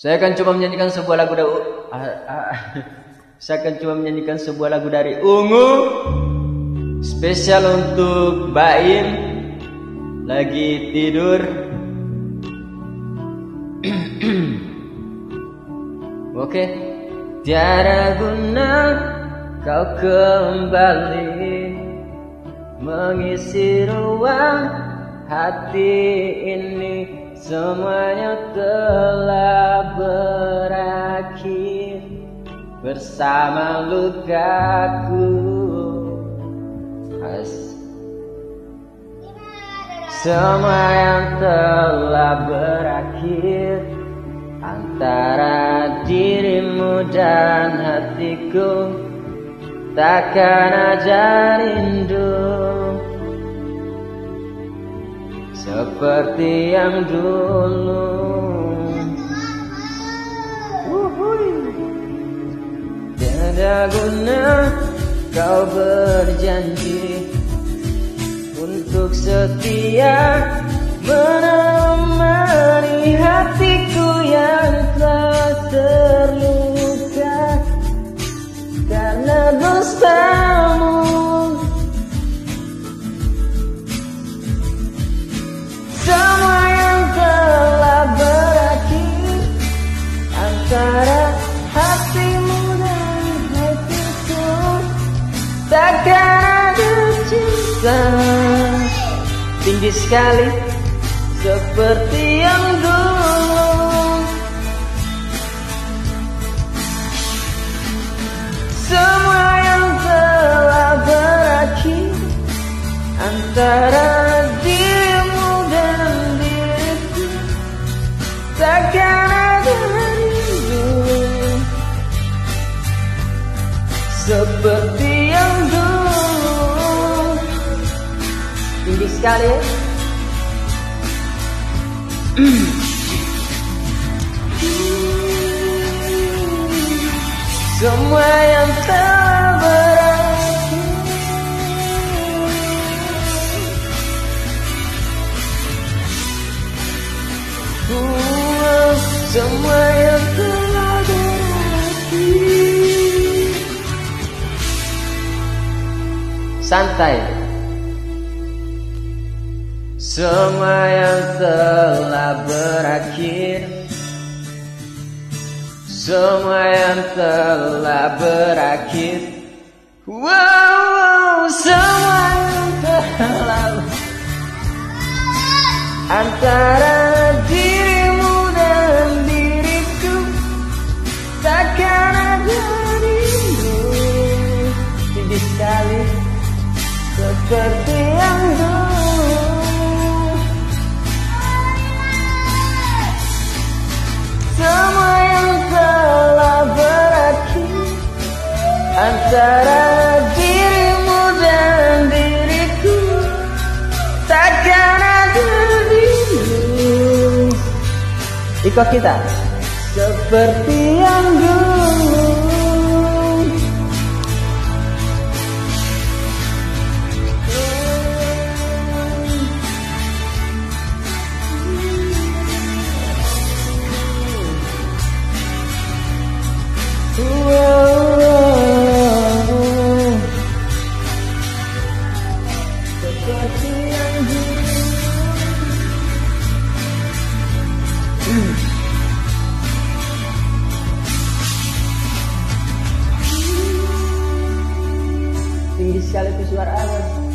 Saya akan coba menyanyikan sebuah lagu dari ah, ah, Saya akan coba menyanyikan sebuah lagu dari Ungu. Spesial untuk Baim. Lagi tidur. Oke. Okay. Tiada guna kau kembali Mengisi ruang hati ini Semuanya telah berakhir. Bersama lukaku. Semua yang telah berakhir. Antara dirimu dan hatiku. Takkan ada rindu seperti yang dulu. Tiada guna kau berjanji Untuk setia menemani tinggi sekali seperti yang dulu. Semua yang telah berakhir antara dirimu dan diriku takkan seperti yang dulu semua yang telah berakhir semua yang telah santai Semua yang telah berakhir. Semua yang telah berakhir. Wow, semua yang telah Antara dirimu dan diriku Takkan ada rindu Tinggi sekali seperti Antara dirimu dan diriku Takkan ada rindu. Ikut kita. Seperti yang dulu. Tinggi sekali itu suara azan.